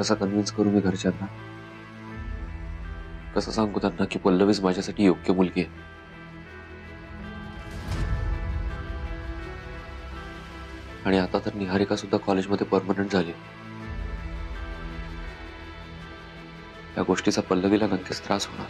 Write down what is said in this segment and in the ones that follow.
कसा कन्व्हिन्स करू मी घरच्यांना? कसं सांगू त्यांना की पल्लवीच माझ्यासाठी योग्य मुलगी आहे? आणि आता तर निहारिका सुद्धा कॉलेजमध्ये परमनंट झाली. या गोष्टीचा पल्लवीला नक्कीच त्रास होणार.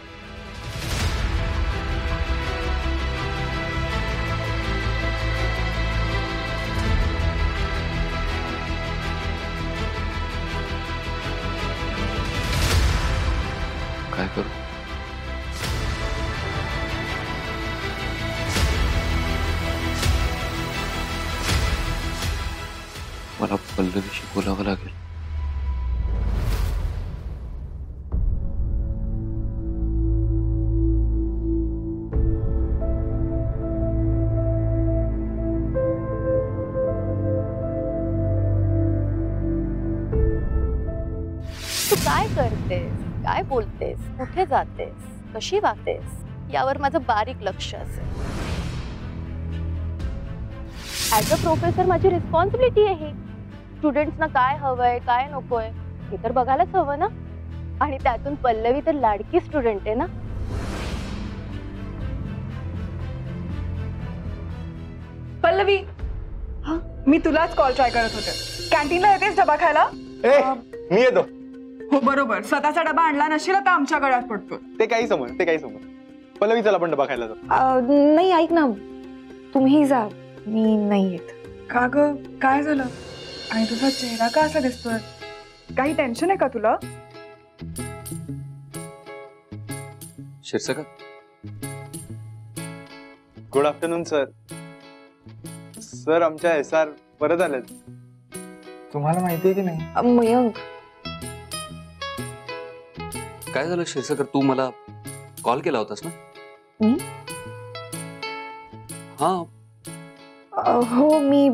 पल्लवीशी बोलावं लागेल तू काय करतेस? काय बोलतेस? कुठे जातेस? कशी वागतेस यावर माझं बारीक लक्ष असेल. ऍज अ प्रोफेसर माझी रिस्पॉन्सिबिलिटी आहे. स्टुडंट्सना काय हवंय काय नकोय हे तर बघायलाच हवं ना? आणि त्यातून पल्लवी तर लाडकी स्टुडंट आहे ना? पल्लवी मी तुलाच कॉल ट्राय करत होते. कॅन्टीनला येतेस डबा खायला? ए मी येतो. हो बरोबर. स्वतःचा डबा आणला नसेल तर आमच्या गळ्यात पडतो ते काही समज ते काही समज पल्लवी चला आपण डबा खायला जाऊ. अं, नाही ऐक ना. तुम्ही जा. मी नाही येत. का ग? काय झालं? आणि तुझा चेहरा का असा दिसतोय? काही टेन्शन आहे का तुला? शिरसका गुड आफ्टरनून सर सर आमच्या एस आर परत आलेत. तुम्हाला माहिती आहे की नाही? मयंक. काय झालं शिरसकर तू मला कॉल केला होतास ना? मी? हा. हो मी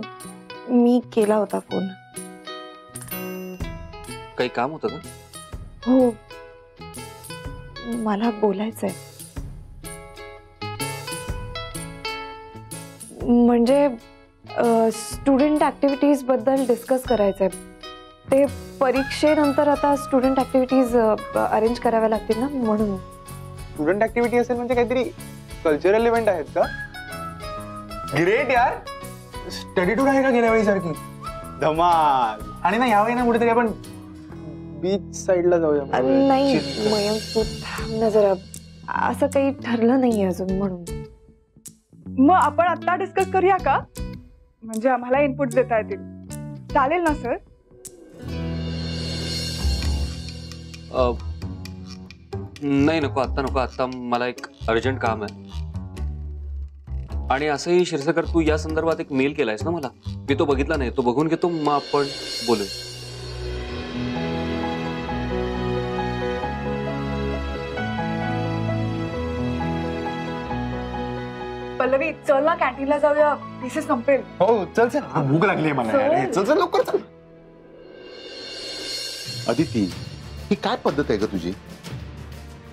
मी केला होता फोन. काही काम होतं का? हो. मला बोलायचंय. म्हणजे स्टुडंट ऍक्टिव्हिटीजबद्दल डिस्कस करायचंय. ते परीक्षेनंतर आता स्टुडंट ऍक्टिव्हिटीज अरेंज कराव्या लागतील ना म्हणून. स्टुडंट ऍक्टिव्हिटी असेल म्हणजे काहीतरी कल्चरल इव्हेंट आहेत का? ग्रेट यार! स्टडी टूर आहे का गेल्या वेळी सारखी धमाल. आणि ना यावेळी ना कुठेतरी आपण बीच साईडला जाऊया नाही चिल. मयंक तू थांब ना जरा. असं काही ठरलं नाही अजून म्हणून. मग आपण आता डिस्कस करूया का? म्हणजे आम्हाला इनपुट देता येतील. चालेल ना सर अ, नाही नको आत्ता नको. आत्ता मला एक अर्जंट काम आहे. आणि असंही शिरसकर तू या संदर्भात एक मेल केलायस ना मला? मी तो बघितला नाही तो बघून घेतो मग आपण बोलू पल्लवी चल ना कॅन्टीनला जाऊया. पीसेस संपेल. हो चल चल. हा, भूक लागली आहे मला. यार. हे, चल चल लवकर चल. अदिती ही काय पद्धत आहे का तुझी?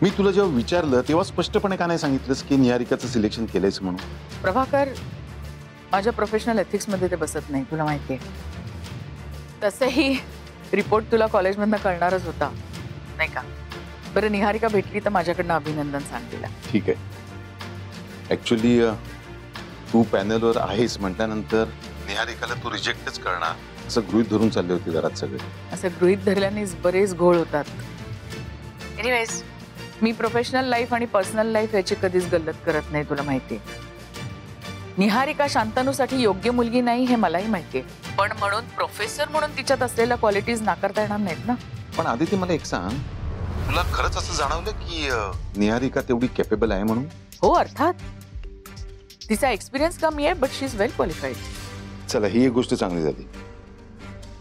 मी तुला जेव्हा विचारलं तेव्हा स्पष्टपणे का नाही सांगितलंस की निहारिकाचं सिलेक्शन केलंयस म्हणून? प्रभाकर माझ्या प्रोफेशनल एथिक्समध्ये ते बसत नाही तुला माहिती आहे तसंही रिपोर्ट तुला कॉलेजमधनं कळणारच होता नाही का? बरं निहारिका भेटली तर माझ्याकडनं अभिनंदन सांग तिला. ठीक आहे. ऍक्च्युली तू पॅनलवर आहेस म्हटल्यानंतर निहारिकाला तू रिजेक्टच करणार असं गृहित धरून चालले होते घरात सगळे. असं गृहित धरल्यानेच बरेच घोळ होतात. एनिवेज मी प्रोफेशनल लाईफ आणि पर्सनल लाईफ याची कधीच गल्लत करत नाही तुला माहिती निहारिका शांतनूसाठी योग्य मुलगी नाही हे मलाही माहिती आहे पण म्हणून प्रोफेसर म्हणून तिच्यात असलेल्या क्वालिटीज नाकारता येणार नाहीत ना? पण आदिती मला एक सांग. तुला खरंच असं जाणवलं की निहारिका तेवढी कॅपेबल आहे म्हणून? हो अर्थात. तिचा एक्सपिरियन्स कमी आहे but she is well qualified चला ही एक गोष्ट चांगली झाली.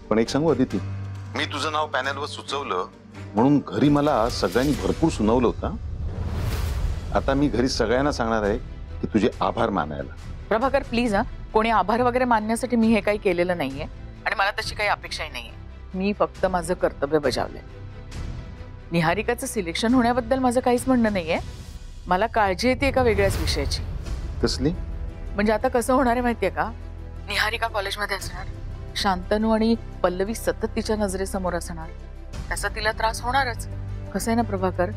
पण एक सांगू अदिती मी तुझं नाव पॅनलवर सुचवलं म्हणून घरी मला सगळ्यांनी भरपूर सुनावलं होतं. आता मी घरी सगळ्यांना सांगणार आहे की तुझे आभार मानायला. प्रभाकर प्लीज़ हा. कोणी आभार वगैरे मानण्यासाठी मी हे काही केलेलं नाहीये आणि मला तशी काही अपेक्षाही नाहीये. मी फक्त माझं कर्तव्य बजावलंय. निहारिकाचं सिलेक्शन होण्याबद्दल माझं काहीच म्हणणं नाहीये. मला काळजी येते एका वेगळ्याच विषयाची. कसली? म्हणजे आता कसं होणार आहे माहितीये का? निहारिका कॉलेजमध्ये असणार. शांतनू आणि पल्लवी सतत तिच्या नजरेसमोर असणार. त्याचा तिला त्रास होणारच. कसं आहे ना, प्रभाकर?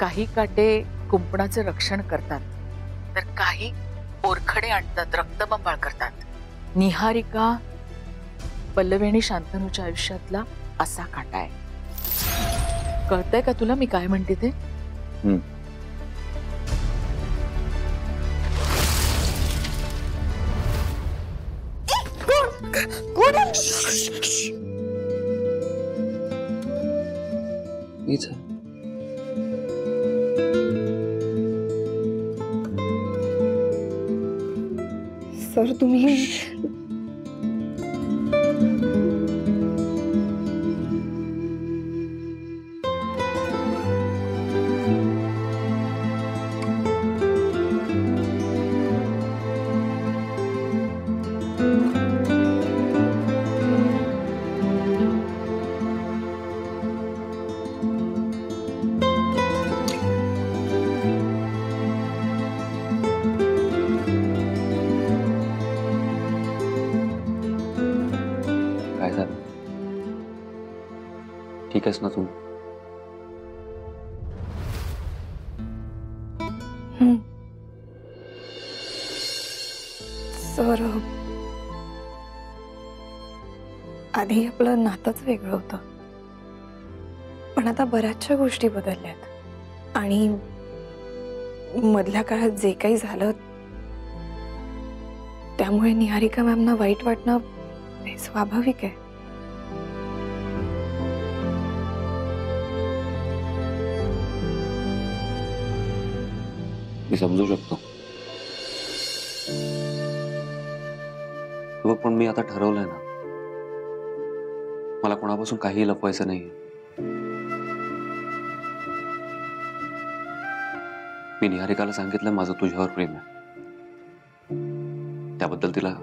काही काटे कुंपणाचं रक्षण करतात, तर काही ओरखडे आणतात, रक्तबंबाळ करतात. निहारिका पल्लवेणी शांतनूच्या आयुष्यातला असा काटा आहे. कळतंय का तुला मी काय म्हणते ते? ठीक आहेस ना तू सर आधी आपलं नातंच वेगळं होतं. पण आता बऱ्याचशा गोष्टी बदलल्यात. मधल्या काळात जे काही निहारिका मॅमना वाईट वाटणं हे स्वाभाविक आहे. मी समजू शकतो बघ पण मी आता ठरवलंय ना। मला कोणापासून काही लपवायचं नाही मी निहारिकाला सांगितलं, माझं तुझ्यावर प्रेम आहे। त्याबद्दल तिला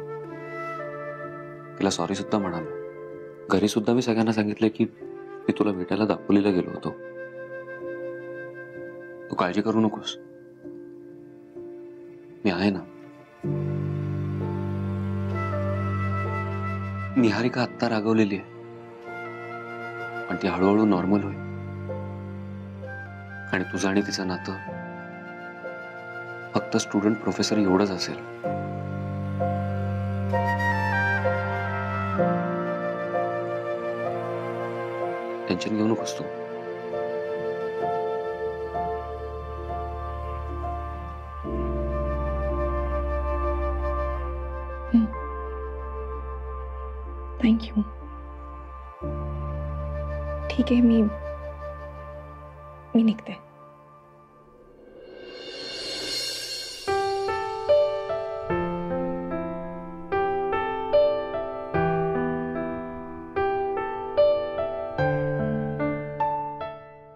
तिला सॉरी सुद्धा म्हणालो। घरी सुद्धा मी सगळ्यांना सांगितलं की, मी तुला भेटायला दापोलीला गेलो होतो। तू काळजी करू नकोस। आहे ना? निहारिका आत्ता रागवलेली आहे. पण ती हळूहळू नॉर्मल होईल. आणि तुझं आणि तिचं नातं फक्त स्टुडंट प्रोफेसर एवढंच असेल. टेन्शन घेऊ नकोस तू. आहे मी मी निघते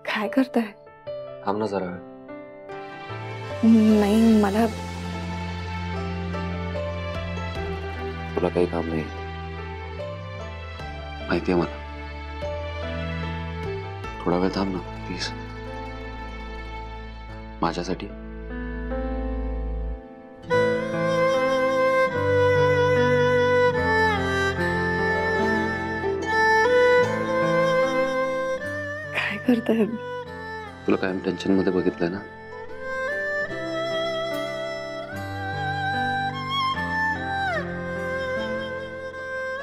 काय करताय थांब ना जरा। नाही मला तुला काही काम नाही। माहिती आहे मला थोडा वेळ थांब ना प्लीज़ माझ्यासाठी. काय करताय? तुला कायम टेन्शन मध्ये बघितलंय ना?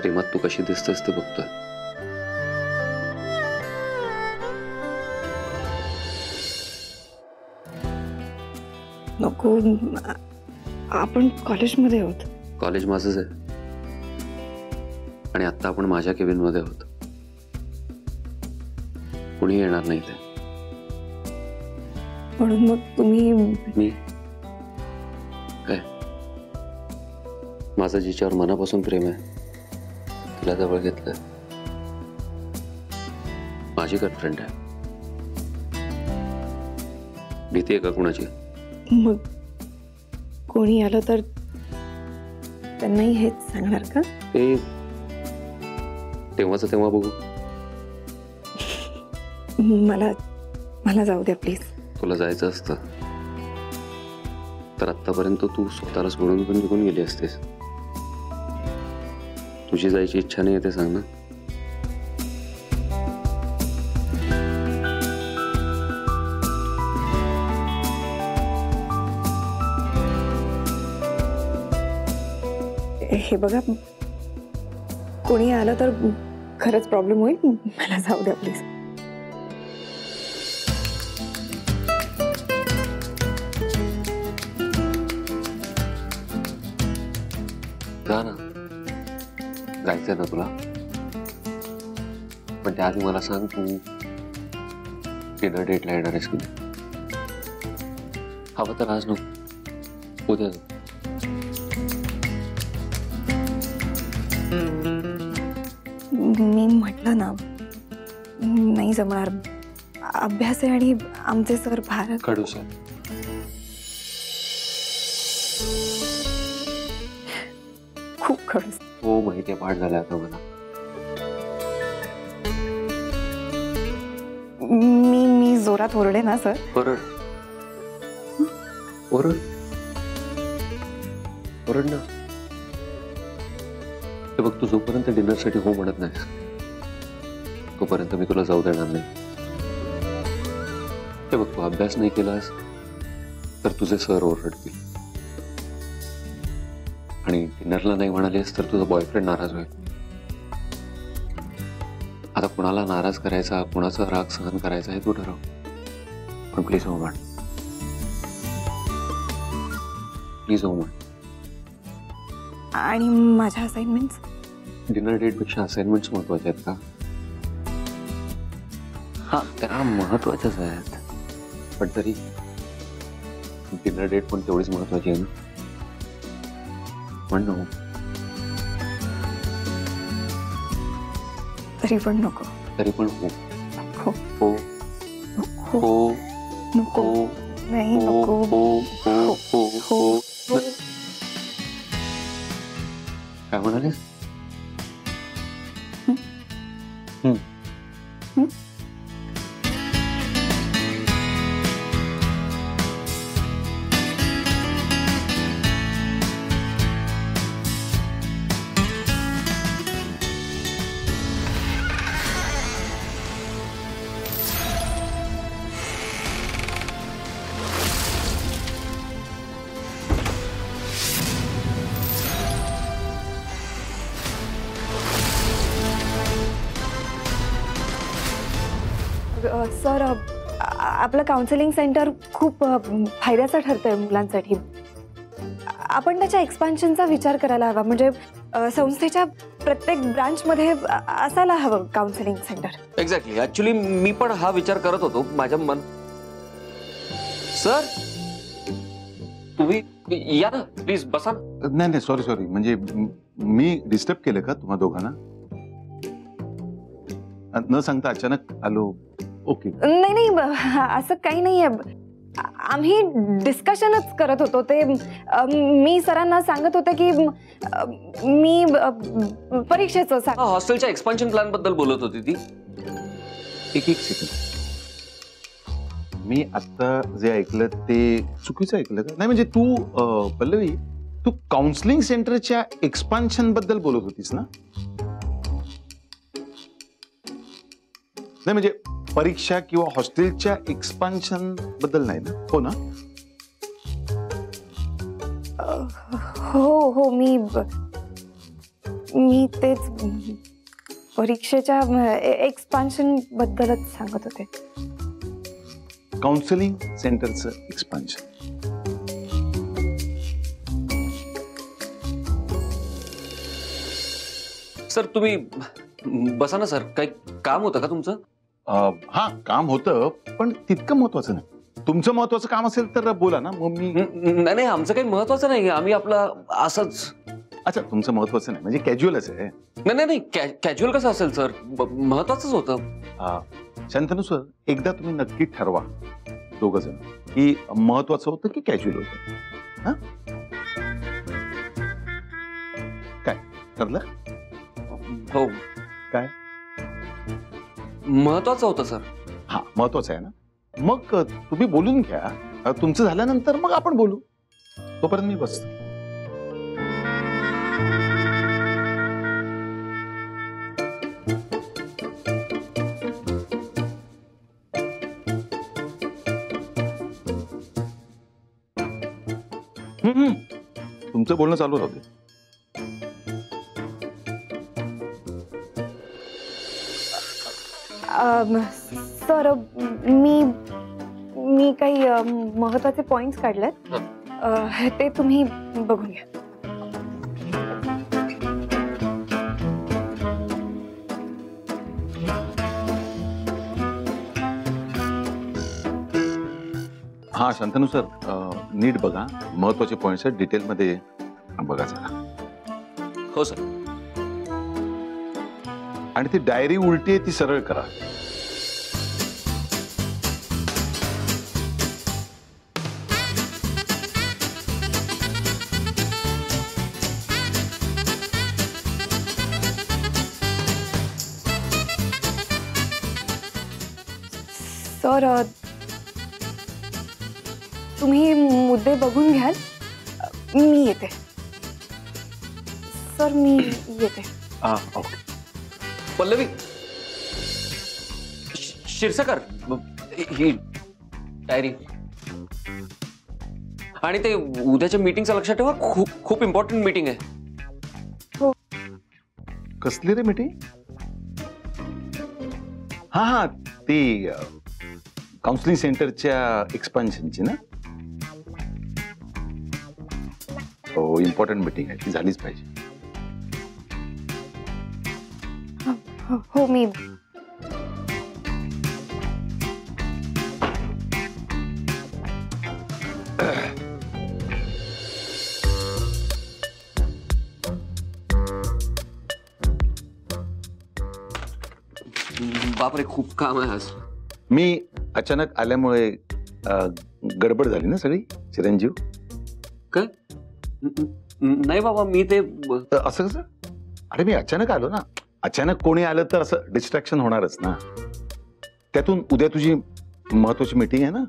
प्रेमात तू कशी दिसतेस ते बघतोय. नको. आपण कॉलेजमध्ये आहोत. कॉलेज माझंच आहे. आणि आता आपण माझ्या केबिनमध्ये आहोत. कुणी येणार नाही ते म्हणून मग तुम्ही मी? काय? माझं जिच्यावर मनापासून प्रेम आहे तिला जवळ घेतलं माझी गर्लफ्रेंड आहे. भीती आहे का कुणाची? मग कोणी आलं तर त्यांनाही हेच सांगणार का? ते तेव्हाच तेव्हा बघू. मला मला जाऊ द्या प्लीज तुला जायचं असतं. तर आतापर्यंत तू स्वतःला सोडून पण निघून गेली असतेस. तुझी जायची इच्छा नाही आहे ते सांग ना. हे बघा, कोणी आलं तर खरंच प्रॉब्लेम जाऊ द्या प्लीज़ तुला. पण त्याआधी मला सांग तू डिनर डेटला येणार आहेस की आज नको. उद्या. ना नाही जमणार. अभ्यास आहे आणि आमचे सर फार कडू सर. खूप खडूस हो माहिती पाठ झाला आता मला. मी मी जोरात ओरडे ना सर. ओरड. ओरड. ओरड ना. बघ तू जोपर्यंत डिनरसाठी हो म्हणत नाहीस तोपर्यंत मी तुला जाऊ देणार नाही। हे बघ तू अभ्यास नाही केलास तर तुझे सर ओरडतील आणि डिनरला नाही म्हणालीस तर तुझा बॉयफ्रेंड नाराज़ होईल। आता कुणाला नाराज़ करायचा कुणाचा राग सहन करायचा हे तू ठरव। पण प्लीज़ हो म्हण। प्लीज़ हो म्हण। आणि माझ्या असाइनमेंट्स डिनर डेट पेक्षा असाइनमेंट्स महत्वाचे आहेत का? हा त्या महत्वाच्याच आहेत पण तरी डिनर डेट पण तेवढीच महत्वाची आहे ना म्हण ना हो. तरी पण नको तरी पण हो। नको हो। नको हो। नको। नाही नको। हो। हो। हो. काय म्हणालीस हं? हं. सर आपलं काउन्सिलिंग सेंटर खूप फायद्याचं ठरतंय मुलांसाठी. आपण त्याच्या एक्सपान्शनचा विचार करायला हवा. म्हणजे संस्थेच्या प्रत्येक ब्रांचमध्ये असायला हवं काउन्सिलिंग सेंटर एक्झॅक्टली ऍक्च्युली मी पण हा विचार करत होतो माझ्या मन सर तुम्ही या ना प्लीज़ बसा ना. नाही नाही सॉरी सॉरी म्हणजे मी डिस्टर्ब केलं का तुम्हा दोघांना? न सांगता अचानक आलो. ओके. नाही नाही असं काही नाही आहे. आम्ही डिस्कशनच करत होतो. ते मी सरांना सांगत होते की मी परीक्षेचं सांग हा हॉस्टेलच्या एक्सपान्शन प्लॅनबद्दल बोलत होती ती. एक एक सेकंड मी आता जे ऐकलं ते चुकीचं ऐकलं का? नाही म्हणजे तू पल्लवी तू काउन्सिलिंग सेंटरच्या एक्सपान्शनबद्दल बोलत होतीस ना? नाही म्हणजे परीक्षा किंवा हॉस्टेलच्या एक्सपान्शनबद्दल नाही ना? हो ना? हो हो मी मी तेच परीक्षेच्या एक्सपान्शन बद्दलच सांगत होते. काउन्सिलिंग सेंटरचं एक्सपान्शन सर तुम्ही बसा ना सर. काही काम होतं का तुमचं? हा काम होतं पण तितकं महत्वाचं नाही. तुमचं महत्वाचं काम असेल तर बोला ना मग मी नाही नाही आमचं काही महत्वाचं नाही आम्ही आपलं असंच. अच्छा तुमचं महत्वाचं नाही म्हणजे कॅज्युअलच आहे. नाही नाही नाही कॅज्युअल कसं असेल सर? महत्वाचंच होतं. शांतनु सर एकदा तुम्ही नक्की ठरवा दोघ जण की महत्वाचं होतं की कॅज्युअल होतं. हा? काय ठरलं? हो. काय? महत्वाचं होतं सर. हा महत्वाचं आहे ना? मग तुम्ही बोलून घ्या. तुमचं झाल्यानंतर मग आपण बोलू. तोपर्यंत मी बसतो. हम्म, हम्म. तुमचं बोलणं चालू राहू दे. सर मी मी काही महत्त्वाचे पॉइंट्स काढलेत अ, ते तुम्ही बघून घ्या. हा शांतनु सर नीट बघा. महत्त्वाचे पॉइंट्स आहेत डिटेलमध्ये बघा जरा. हो सर. आणि ती डायरी उलटी आहे ती सरळ करा. सर तुम्ही मुद्दे बघून घ्याल. मी येते. सर मी येते. ओके. पल्लवी। शि- शिरसाकर ब- ही डायरी। आणि ते उद्याच्या मीटिंगचं लक्षात ठेवा खूप खूप इम्पॉर्टंट मीटिंग आहे. कसली रे मिठी हा हा ती काउन्सिलिंग सेंटरच्या एक्सपान्शनची ना? हो इम्पॉर्टंट मीटिंग आहे ती झालीच पाहिजे. हो- हो मी बापरे खूप काम आहे आज. मी अचानक आल्यामुळे अ, गडबड झाली ना सगळी चिरंजीव? काय? न- न- नाही बाबा मी ते ब- असं कसं? अरे मी अचानक आलो ना. अचानक कोणी आलं तर असं डिस्ट्रॅक्शन होणारच ना. त्यातून उद्या तुझी महत्वाची मीटिंग आहे ना.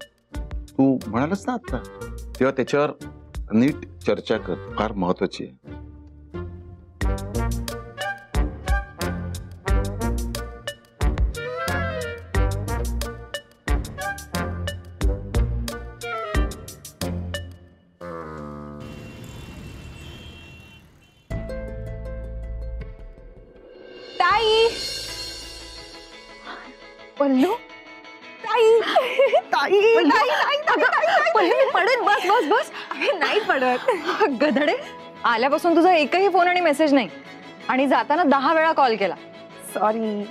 तू म्हणालच ना आता. तेव्हा त्याच्यावर नीट चर्चा कर. फार महत्वाची आहे. आल्यापासून तुझा एकही फोन आणि मेसेज नाही. आणि जाताना दहा वेळा कॉल केला. सॉरी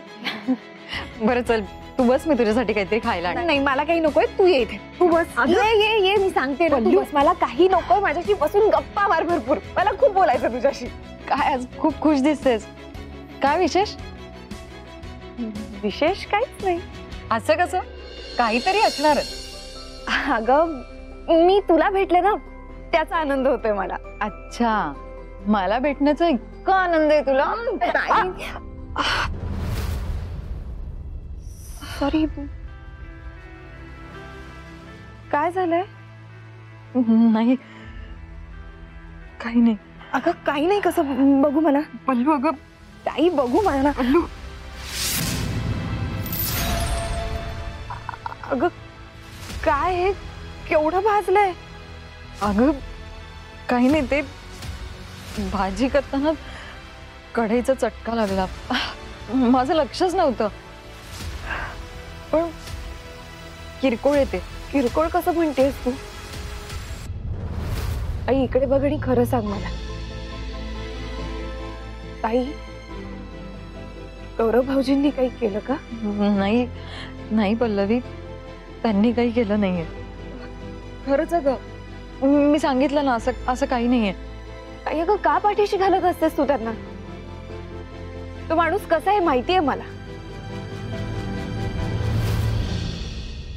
बरं चल तू बस मी तुझ्यासाठी काहीतरी खायला. नाही मला काही नकोय तू ये इथे. तू बस. ये ये ये मी सांगते ना तू पल्लू. बस. मला काही नकोय माझ्याशी बसून गप्पा मार भरपूर. मला खूप बोलायचं तुझ्याशी. काय आज खूप खुश दिसतेस? काय विशेष? विशेष काहीच नाही. असं कसं? काहीतरी असणारच. अगं मी तुला भेटले ना त्याचा आनंद होतोय मला. अच्छा. मला भेटण्याचा इतका आनंद आहे तुला. सॉरी काय झालंय? नाही. काही नाही. अगं काही नाही. कसं बघू मला पल्लू अगं. ताई बघू मला पल्लू अगं काय हे? केवढं भाजलंय? अगं काही नाही ते भाजी करताना कढईचा चटका लागला. माझं लक्षच नव्हतं. पण किरकोळ येते. किरकोळ कसं म्हणतेस तू? आई इकडे बघ आणि खरं सांग मला. ताई गौरव भाऊजींनी काही केलं का? नाही नाही पल्लवी. त्यांनी काही केलं नाहीये. खरंच अगं मी सांगितलं ना असं असं काही नाहीये. अगं का पाठीशी घालत असतेस तू त्यांना? तो माणूस कसा आहे माहितीये मला.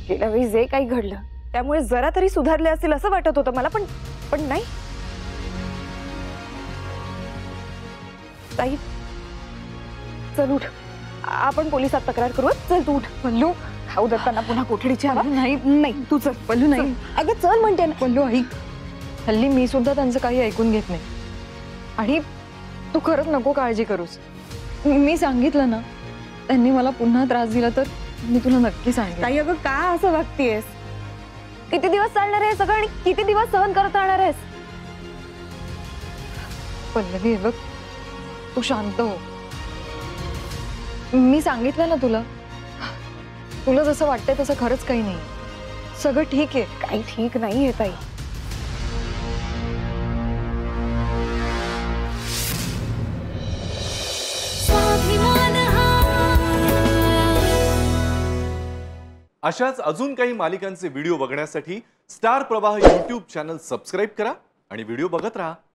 गेल्या वेळी जे काही घडलं त्यामुळे जरा तरी सुधारले असतील असं वाटत होतं मला पण पण नाही. ताई चल उठ. आपण पोलिसात तक्रार करू चल तू उठ. पल्लू खाऊ दत्ताना पुन्हा कोठडीची नाही नाही. तू चल. पल्लू नाही. अगं चल म्हणते ना. पल्लू ऐक हल्ली मी सुद्धा त्यांचं काही ऐकून घेत नाही. आणि तू खरंच नको काळजी करूस. मी सांगितलं ना त्यांनी मला पुन्हा त्रास दिला तर मी तुला नक्की सांगेन. ताई अगं का असं किती दिवस चालणार आहे सगळं आणि किती दिवस सहन करत राहणार आहेस? पल्लवी बघ तू शांत हो. मी सांगितलं ना तुला तुला जसं वाटतंय तसं खरंच काही नाही. सगळं ठीक आहे. काही ठीक नाही आहे ताई. अशाच अजून काही मालिकांचे व्हिडिओ बघण्यासाठी Star Pravah YouTube channel subscribe करा आणि व्हिडिओ बघत राहा.